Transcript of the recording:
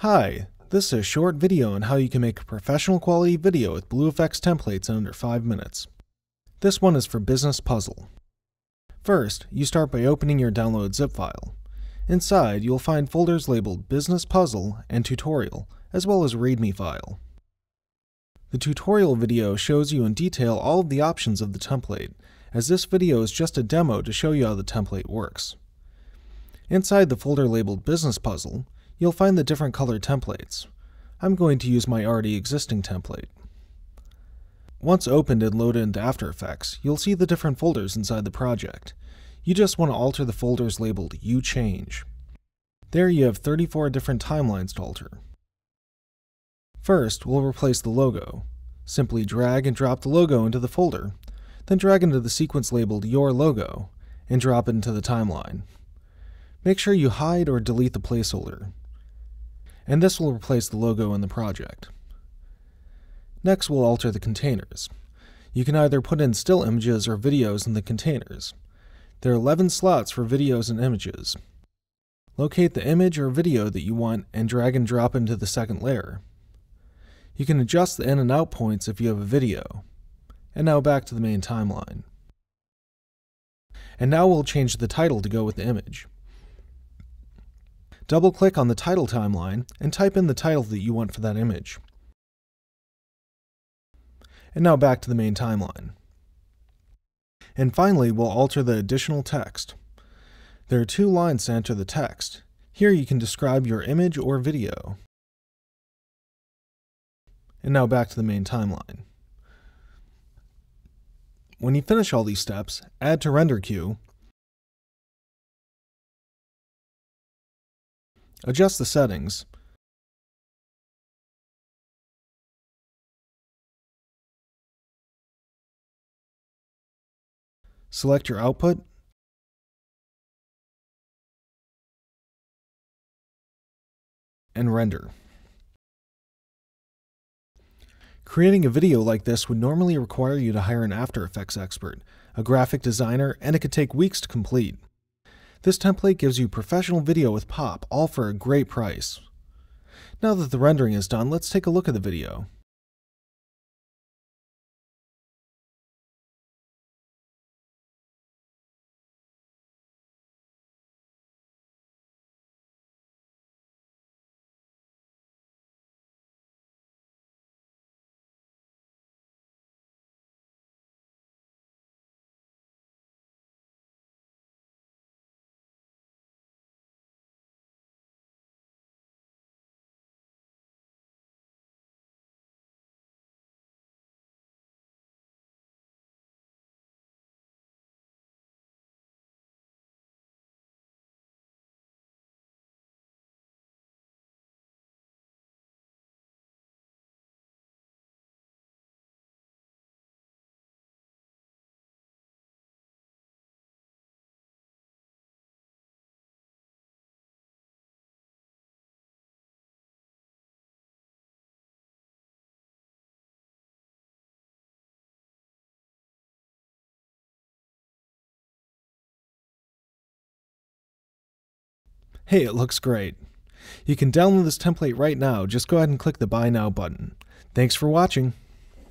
Hi, this is a short video on how you can make a professional quality video with BlueFX templates in under 5 minutes. This one is for Business Puzzle. First, you start by opening your download zip file. Inside, you'll find folders labeled Business Puzzle and Tutorial, as well as README file. The tutorial video shows you in detail all of the options of the template, as this video is just a demo to show you how the template works. Inside the folder labeled Business Puzzle, you'll find the different color templates. I'm going to use my already existing template. Once opened and loaded into After Effects, you'll see the different folders inside the project. You just want to alter the folders labeled You Change. There you have 34 different timelines to alter. First, we'll replace the logo. Simply drag and drop the logo into the folder, then drag into the sequence labeled Your Logo, and drop it into the timeline. Make sure you hide or delete the placeholder and this will replace the logo in the project. Next, we'll alter the containers. You can either put in still images or videos in the containers. There are 11 slots for videos and images. Locate the image or video that you want and drag and drop into the second layer. You can adjust the in and out points if you have a video. And now back to the main timeline. And now we'll change the title to go with the image. Double click on the title timeline and type in the title that you want for that image. And now back to the main timeline. And finally, we'll alter the additional text. There are two lines to enter the text. Here you can describe your image or video. And now back to the main timeline. When you finish all these steps, add to render queue Adjust the settings. Select your output. And render. Creating a video like this would normally require you to hire an After Effects expert, a graphic designer, and it could take weeks to complete. This template gives you professional video with pop, all for a great price. Now that the rendering is done, let's take a look at the video. Hey, it looks great. You can download this template right now, just go ahead and click the Buy Now button. Thanks for watching.